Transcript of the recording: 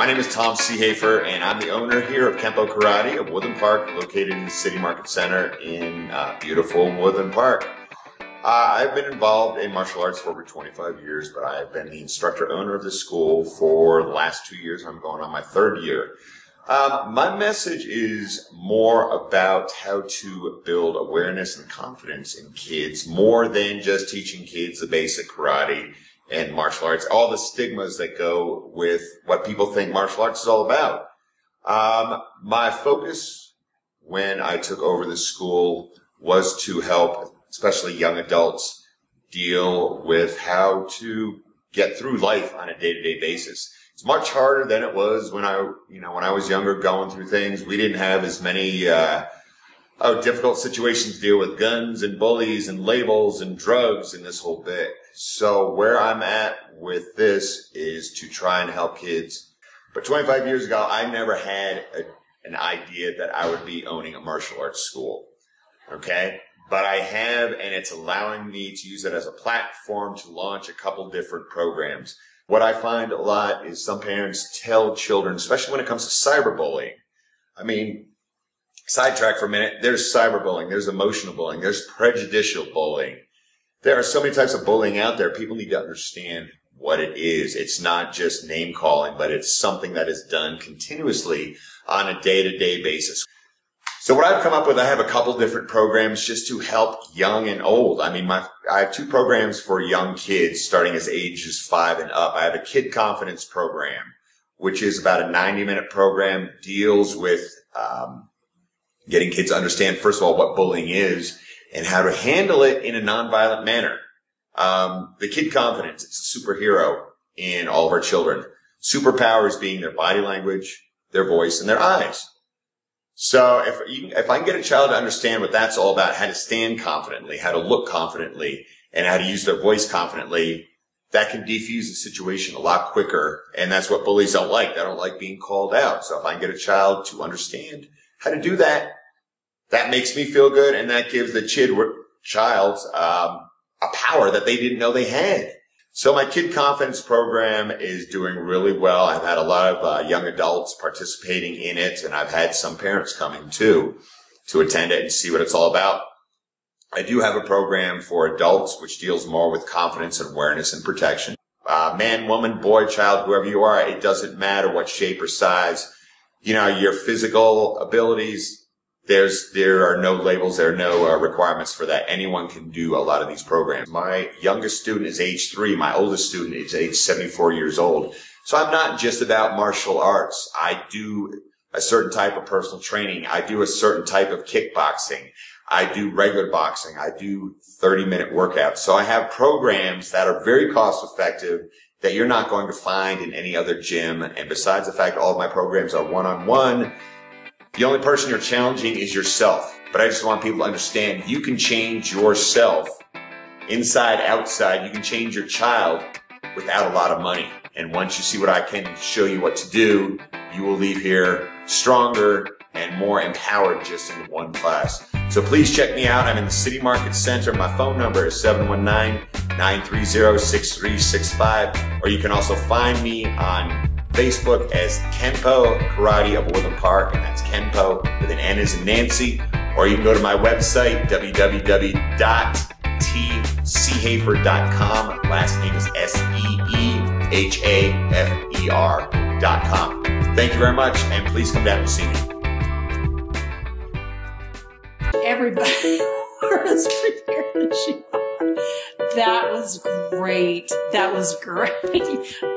My name is Thom Seehafer, and I'm the owner here of Kenpo Karate of Woodland Park, located in the City Market Center in uh, beautiful Woodland Park. Uh, I've been involved in martial arts for over 25 years, but I've been the instructor owner of the school for the last two years. I'm going on my third year. Um, my message is more about how to build awareness and confidence in kids more than just teaching kids the basic karate and martial arts, all the stigmas that go with what people think martial arts is all about. Um, my focus when I took over the school was to help, especially young adults, deal with how to get through life on a day-to-day basis it's much harder than it was when I, you know, when I was younger going through things. We didn't have as many, uh, oh, difficult situations to deal with guns and bullies and labels and drugs and this whole bit. So where I'm at with this is to try and help kids. But 25 years ago, I never had a, an idea that I would be owning a martial arts school. Okay. But I have, and it's allowing me to use it as a platform to launch a couple different programs. What I find a lot is some parents tell children, especially when it comes to cyberbullying. I mean, sidetrack for a minute. There's cyberbullying. There's emotional bullying. There's prejudicial bullying. There are so many types of bullying out there. People need to understand what it is. It's not just name calling, but it's something that is done continuously on a day to day basis. So what I've come up with, I have a couple different programs just to help young and old. I mean, my, I have two programs for young kids starting as ages five and up. I have a kid confidence program, which is about a 90 minute program, deals with, um, getting kids to understand, first of all, what bullying is and how to handle it in a nonviolent manner. Um, the kid confidence, it's a superhero in all of our children. Superpowers being their body language, their voice, and their eyes. So if you, if I can get a child to understand what that's all about, how to stand confidently, how to look confidently, and how to use their voice confidently, that can defuse the situation a lot quicker. And that's what bullies don't like. They don't like being called out. So if I can get a child to understand how to do that, that makes me feel good. And that gives the chid, child um, a power that they didn't know they had. So my kid confidence program is doing really well. I've had a lot of uh, young adults participating in it, and I've had some parents coming too to attend it and see what it's all about. I do have a program for adults, which deals more with confidence and awareness and protection. Uh, man, woman, boy, child, whoever you are, it doesn't matter what shape or size. You know, your physical abilities, there's there are no labels, there are no uh, requirements for that. Anyone can do a lot of these programs. My youngest student is age three. My oldest student is age 74 years old. So I'm not just about martial arts. I do a certain type of personal training. I do a certain type of kickboxing. I do regular boxing. I do 30 minute workouts. So I have programs that are very cost effective that you're not going to find in any other gym. And besides the fact all of my programs are one on one, the only person you're challenging is yourself. But I just want people to understand you can change yourself inside, outside. You can change your child without a lot of money. And once you see what I can show you what to do, you will leave here stronger and more empowered just in one class. So please check me out. I'm in the City Market Center. My phone number is 719-930-6365. Or you can also find me on Facebook as Kenpo Karate of Woodland Park, and that's Kenpo with an N as in Nancy. Or you can go to my website, www.tseehafer.com. Last name is S-E-E-H-A-F-E-R.com. Thank you very much, and please come down and see me. Everybody was prepared to That was great. That was great.